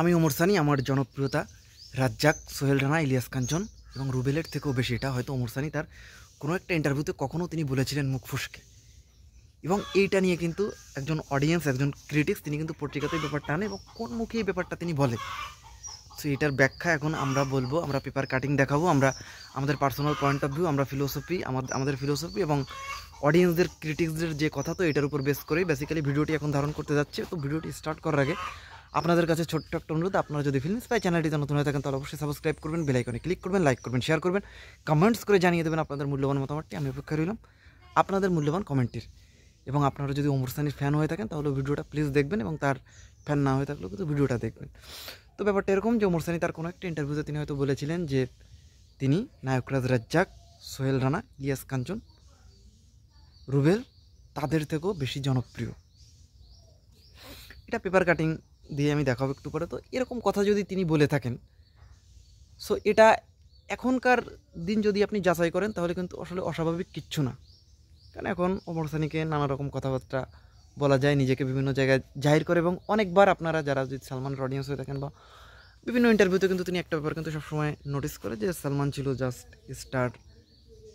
আমি ওমর সানি, আমার জনপ্রিয়তা, রাজ্জাক, সোহেল রানা, ইলিয়াস কাঞ্চন এবং রুবেলের থেকেও বেশি। এটা হয়তো ওমর সানি তার কোনো একটা ইন্টারভিউতে কখনও তিনি বলেছিলেন মুখ ফুসকে। এবং এইটা নিয়ে কিন্তু একজন অডিয়েন্স একজন ক্রিটিক্স তিনি কিন্তু পত্রিকাতে ব্যাপারটা আনে এবং কোন মুখে এই ব্যাপারটা তিনি বলে। সো এটার ব্যাখ্যা এখন আমরা বলব, আমরা পেপার কাটিং দেখাবো, আমরা আমাদের পার্সোনাল পয়েন্ট অফ ভিউ আমরা ফিলোসফি আমাদের আমাদের ফিলোসফি এবং অডিয়েন্সদের ক্রিটিক্সদের যে কথা তো এটার উপর বেস করেই বেসিক্যালি ভিডিওটি এখন ধারণ করতে যাচ্ছে। তো ভিডিওটি স্টার্ট করার আগে আপনাদের কাছে ছোট্ট একটা অনুরোধ, আপনারা যদি ফিল্মস পাই চ্যানেলটিতে নতুন হয়ে থাকেন, তাহলে অবশ্যই সাবস্ক্রাইব করবেন বেলাইকনে ক্লিক করবেন লাইক করবেন শেয়ার করবেন কমেন্টস করে জানিয়ে দেবেন আপনাদের মূল্যবান মতামতটি। আমি অপেক্ষা রইলাম আপনাদের মূল্যবান কমেন্টের এবং আপনারা যদি অমর সানির ফ্যান হয়ে থাকেন, তাহলে ভিডিওটা প্লিজ দেখবেন এবং তার ফ্যান না হয়ে থাকলেও কিন্তু ভিডিওটা দেখবেন। তো ব্যাপারটা এরকম যে অমর সানি তার কোনো একটা ইন্টারভিউতে তিনি হয়তো বলেছিলেন যে তিনি নায়করাজ রাজ্জাক, সোহেল রানা, ইলিয়াস কাঞ্চন, রুবেল, তাদের থেকেও বেশি জনপ্রিয়। এটা পেপার কাটিং দিয়ে আমি দেখাবো একটু পরে। তো এরকম কথা যদি তিনি বলে থাকেন সো এটা এখনকার দিন যদি আপনি যাচাই করেন, তাহলে কিন্তু আসলে অস্বাভাবিক কিচ্ছু না। কারণ এখন অমর সানিকে নানা রকম কথাবার্তা বলা যায়, নিজেকে বিভিন্ন জায়গায় জাহির করে এবং অনেকবার আপনারা যারা যদি সালমানের অডিয়েন্স হয়ে থাকেন বা বিভিন্ন ইন্টারভিউতে কিন্তু তিনি একটা ব্যাপার কিন্তু সবসময় নোটিস করে যে সালমান ছিল জাস্ট স্টার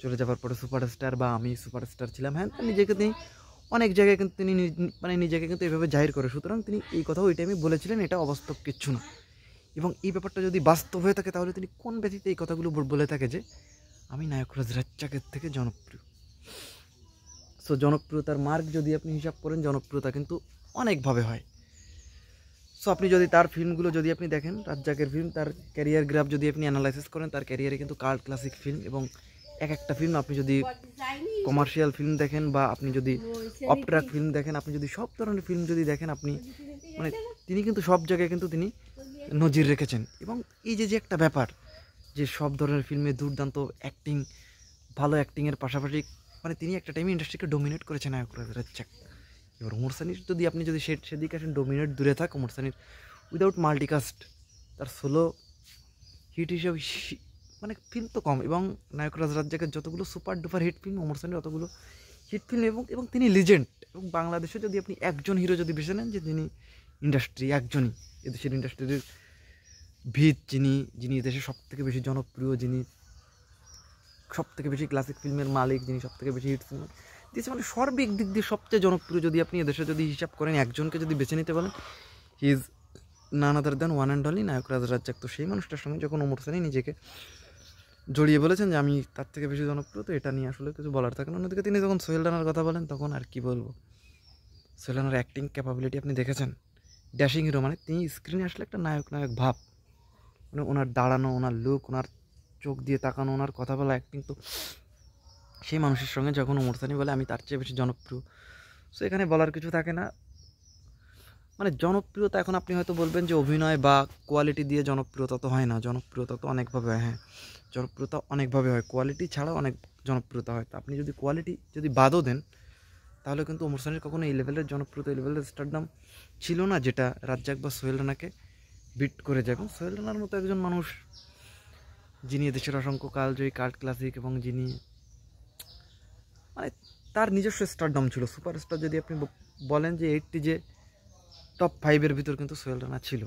চলে যাওয়ার পরে সুপারস্টার বা আমি সুপারস্টার ছিলাম। হ্যাঁ নিজেকে তিনি অনেক জায়গায় কিন্তু তিনি মানে নিজেকে কিন্তু এইভাবে জাহির করে। সুতরাং তিনি এই কথা ওই টাইমে বলেছিলেন, এটা অবাস্তব কিচ্ছু না। এবং এই ব্যাপারটা যদি বাস্তব হয়ে থাকে, তাহলে তিনি কোন ব্যক্তিতে এই কথাগুলো বলে থাকে যে, আমি নায়করাজ রাজ্জাকের থেকে জনপ্রিয়। সো জনপ্রিয়তার মার্ক যদি আপনি হিসাব করেন, জনপ্রিয়তা কিন্তু অনেকভাবে হয়। সো আপনি যদি তার ফিল্মগুলো যদি আপনি দেখেন, রাজ্জাকের ফিল্ম তার ক্যারিয়ার গ্রাফ যদি আপনি অ্যানালাইসিস করেন, তার ক্যারিয়ারে কিন্তু কার্ড ক্লাসিক ফিল্ম এবং এক একটা ফিল্ম আপনি যদি কমার্শিয়াল ফিল্ম দেখেন বা আপনি যদি অপট্রাক ফিল্ম দেখেন আপনি যদি সব ধরনের ফিল্ম যদি দেখেন আপনি মানে তিনি কিন্তু সব জায়গায় কিন্তু তিনি নজির রেখেছেন। এবং এই যে যে একটা ব্যাপার যে সব ধরনের ফিল্মে দুর্দান্ত অ্যাক্টিং ভালো অ্যাক্টিংয়ের পাশাপাশি মানে তিনি একটা টাইমে ইন্ডাস্ট্রিকে ডোমিনেট করেছেন নায়ক রাজ্জাক এবার ওমর সানির যদি আপনি যদি সে সেদিকে আসেন ডোমিনেট দূরে থাক ওমর সানির উইদাউট মাল্টিকাস্ট তার সোলো হিট হিসেবে মানে ফিল্ম তো কম এবং নায়করাজ রাজ্জাকের যতগুলো super duper hit film Omar সানির অতগুলো হিট ফিল্ম এবং এবং তিনি লিজেন্ড এবং বাংলাদেশে যদি আপনি একজন হিরো যদি বেছে নেন, যে যিনি ইন্ডাস্ট্রি একজনই, এদেশের ইন্ডাস্ট্রির ভিত যিনি যিনি এদেশে সব থেকে বেশি জনপ্রিয়, যিনি সব থেকে বেশি ক্লাসিক ফিল্মের মালিক, যিনি সব থেকে বেশি হিট ফিল্ম দিয়েছে মানে সর্বিক দিক দিয়ে সবচেয়ে জনপ্রিয় যদি আপনি এদেশে যদি হিসাব করেন, একজনকে যদি বেছে নিতে বলেন he is none other than one and only Nayak Raj Razzak. তো সেই মানুষটার সঙ্গে যখন ওমর সানি নিজেকে জড়িয়ে বলেছেন যে আমি তার থেকে বেশি জনপ্রিয়, তো এটা নিয়ে আসলে কিছু বলার থাকে না। অন্যদিকে তিনি যখন সোহেল রানার কথা বলেন, তখন আর কি বলব? সোহেল রানার অ্যাক্টিং ক্যাপাবিলিটি আপনি দেখেছেন? ড্যাশিং হিরো মানে তিনি স্ক্রিনে আসলে একটা নায়ক নায়ক ভাব। মানে ওনার দাঁড়ানো, ওনার লুক ওনার চোখ দিয়ে তাকানো, ওনার কথা বলা অ্যাক্টিং তো সেই মানুষের সঙ্গে যখন ওমর সানি বলে, আমি তার চেয়ে বেশি জনপ্রিয়। সো এখানে বলার কিছু থাকে না। মানে জনপ্রিয়তা এখন আপনি হয়তো বলবেন যে অভিনয় বা কোয়ালিটি দিয়ে জনপ্রিয়তা তো হয় না। জনপ্রিয়তা তো অনেকভাবে হয় হ্যাঁ। জনপ্রিয়তা অনেকভাবে হয়। কোয়ালিটি ছাড়াও অনেক জনপ্রিয়তা হয়। তো আপনি যদি কোয়ালিটি যদি বাদও দেন, তাহলে কিন্তু ওমর সানির কখনো এই লেভেলের জনপ্রিয়তা, এই লেভেলের স্টারডাম ছিল না যেটা রাজ্জাক বা সোহেল রানাকে বিট করে যায়। এবং সোহেল রানার মতো একজন মানুষ যিনি দেশের অসংখ্য কালজয়ী কার্ড ক্লাসিক এবং যিনি মানে তার নিজস্ব স্টারডাম ছিল। সুপারস্টার যদি আপনি বলেন যে এইটটি যে টপ ফাইভের ভিতর কিন্তু সোহেল রানা ছিল।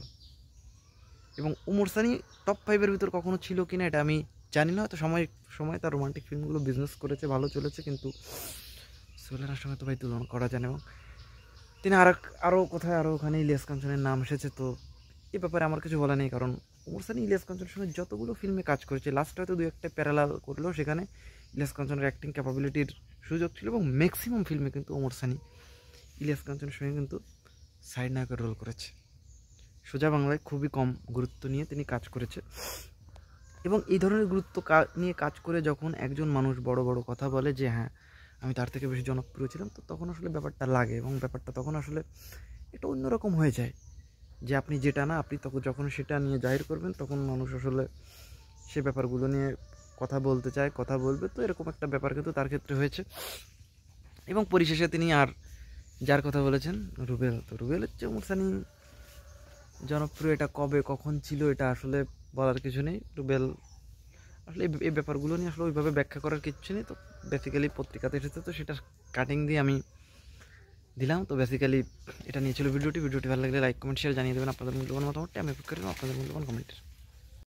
এবং উমর সানি টপ ফাইভের ভিতর কখনো ছিল কি না এটা আমি জানি না, হয়তো সময় সময় তার রোমান্টিক ফিল্মগুলো বিজনেস করেছে, ভালো চলেছে, কিন্তু সোহেল রানার সঙ্গে তো ভাই তুলনা করা যায় না। এবং তিনি আর আরও কোথায় আরও ওখানে ইলিয়াস কাঞ্চনের নাম এসেছে, তো এ ব্যাপারে আমার কিছু বলা নেই, কারণ উমর সানি ইলিয়াস কাঞ্চনের সঙ্গে যতগুলো ফিল্মে কাজ করেছে লাস্ট হয়তো দু একটা প্যারালাল করলেও সেখানে ইলিয়াস কাঞ্চনের অ্যাক্টিং ক্যাপাবিলিটির সুযোগ ছিল, এবং ম্যাক্সিমাম ফিল্মে কিন্তু ওমর সানি ইলিয়াস কাঞ্চনের সঙ্গে কিন্তু সাইড নায়কের রোল করেছে। সোজা বাংলায় খুবই কম গুরুত্ব নিয়ে তিনি কাজ করেছে। এবং এই ধরনের গুরুত্ব নিয়ে কাজ করে যখন একজন মানুষ বড় বড় কথা বলে যে হ্যাঁ আমি তার থেকে বেশি জনপ্রিয় ছিলাম তো তখন আসলে ব্যাপারটা লাগে এবং ব্যাপারটা তখন আসলে একটু অন্যরকম হয়ে যায়। যে আপনি যেটা না, আপনি তখন যখন সেটা নিয়ে জাহির করবেন, তখন মানুষ আসলে সে ব্যাপারগুলো নিয়ে কথা বলতে চায়, কথা বলবে। তো এরকম একটা ব্যাপার কিন্তু তার ক্ষেত্রে হয়েছে। এবং পরিশেষে তিনি আর যার কথা বলেছেন রুবেল। তো রুবেল হচ্ছে উমর সানি জনপ্রিয়, এটা কবে, কখন ছিল, এটা আসলে বলার কিছু নেই। রুবেল আসলে এই- এই ব্যাপারগুলো নিয়ে আসলে ওইভাবে ব্যাখ্যা করার কিচ্ছু নেই। তো বেসিক্যালি পত্রিকাতে এসেছে, তো সেটা কাটিং দিয়ে আমি দিলাম। তো বেসিক্যালি এটা নিয়ে ছিল ভিডিওটি। ভিডিওটি ভালো লাগলে লাইক কমেন্ট শেয়ার জানিয়ে দেবেন আপনাদের মূল্যবান মতামতটি। আমি অপেক্ষা করি আপনাদের মূল্যবান কমেন্টের